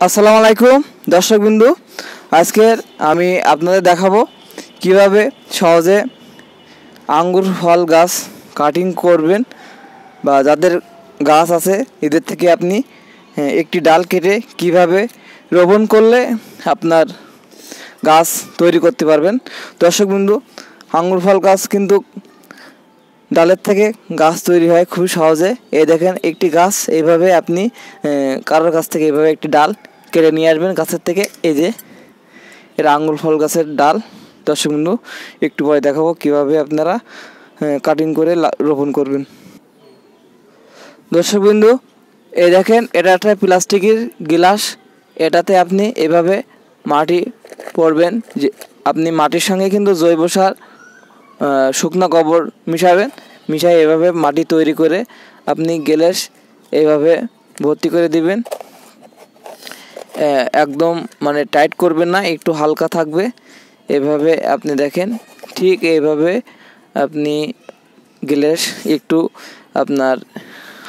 আসসালামু আলাইকুম দর্শকবিন্দু আজকের আমি আপনাদের দেখাবো কীভাবে সহজে আঙ্গুর ফল গাছ কাটিং করবেন বা যাদের গাছ আছে এদের থেকে আপনি হ্যাঁ, একটি ডাল কেটে কীভাবে রোপণ করলে আপনার গাছ তৈরি করতে পারবেন। দর্শকবিন্দু আঙ্গুর ফল গাছ কিন্তু ডালের থেকে গাছ তৈরি হয় খুব সহজে। এই দেখেন একটি গাছ, এইভাবে আপনি কারোর কাছ থেকে এইভাবে একটি ডাল কেটে নিয়ে আসবেন গাছের থেকে। এই যে এটা আঙুল ফল গাছের ডাল। দর্শক বন্ধু, একটু পরে দেখাবো কীভাবে আপনারা কাটিং করে রোপণ করবেন। দর্শক বিন্দু এই দেখেন, এটা একটা প্লাস্টিকের গিলাস। এটাতে আপনি এভাবে মাটি পড়বেন যে, আপনি মাটির সঙ্গে কিন্তু জৈব সার শুকনো গোবর মিশাবেন মিশাই এভাবে মাটি তৈরি করে আপনি গ্যাস এইভাবে ভর্তি করে দিবেন। একদম মানে টাইট করবেন না একটু হালকা থাকবে। এভাবে আপনি দেখেন ঠিক এইভাবে আপনি গ্যাস একটু আপনার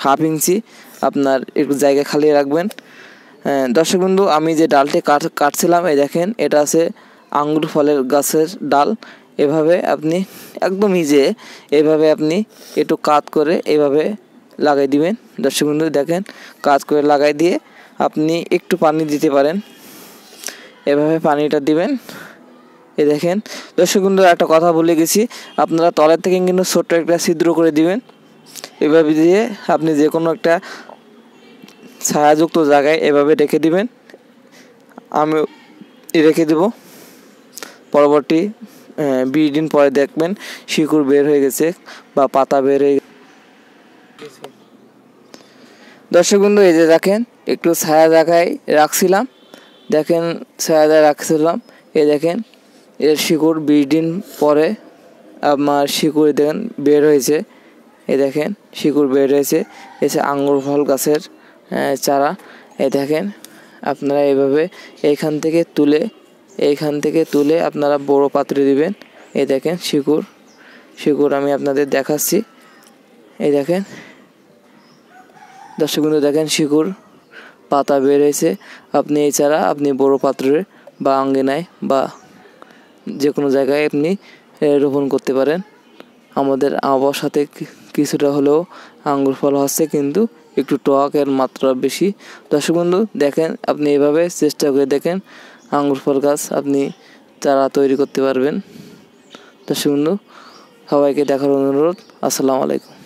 হাফ ইঞ্চি আপনার একটু জায়গা খালি রাখবেন। আহ, দর্শক বন্ধু আমি যে ডালটি কাট কাটছিলাম এই দেখেন এটা আছে আঙ্গুর ফলের গাছের ডাল। এভাবে আপনি একদম ইজে এভাবে আপনি একটু কাত করে এভাবে লাগাই দিবেন। দর্শক বন্ধু দেখেন কাজ করে লাগাই দিয়ে আপনি একটু পানি দিতে পারেন। এভাবে পানিটা দিবেন। এ দেখেন, দর্শক বন্ধু একটা কথা বলে গেছি, আপনারা তলের থেকে কিন্তু ছোট্ট একটা ছিদ্র করে দিবেন। এভাবে দিয়ে আপনি যে কোনো একটা ছায়াযুক্ত জায়গায় এভাবে রেখে দিবেন। আমি রেখে দেব। পরবর্তী বিশ দিন পরে দেখবেন শিকড় বের হয়ে গেছে বা পাতা বের হয়ে দর্শক বন্ধু, এই যে দেখেন, একটু ছায়া জায়গায় রাখছিলাম। দেখেন, ছায়া রাখছিলাম। এ দেখেন, এর শিকড় বিশ দিন পরে আমার শিকড় দেখেন বের হয়েছে। এ দেখেন, শিকড় বের হয়েছে। এসে আঙ্গুর ফল গাছের চারা। এ দেখেন, আপনারা এইভাবে এইখান থেকে তুলে এইখান থেকে তুলে আপনারা বড় পাত্রে দিবেন। এই দেখেন শিকুর শিকুর আমি আপনাদের দেখাচ্ছি। এই দেখেন। দর্শক বন্ধু, দেখেন শিকুর পাতা বের হয়েছে। আপনি এছাড়া আপনি বড় পাত্রে বা আঙ্গিনায় বা যে কোনো জায়গায় আপনি রোপণ করতে পারেন। আমাদের আবহাওয়ার সাথে কিছুটা হলেও আঙ্গুর ফল হচ্ছে, কিন্তু একটু টকের মাত্রা বেশি। দর্শক বন্ধু, দেখেন, আপনি এভাবে চেষ্টা করে দেখেন। আঙ্গুর ফল গাছ আপনি চারা তৈরি করতে পারবেন। দর্শক বন্ধু, সবাইকে দেখার অনুরোধ। আসসালামু আলাইকুম।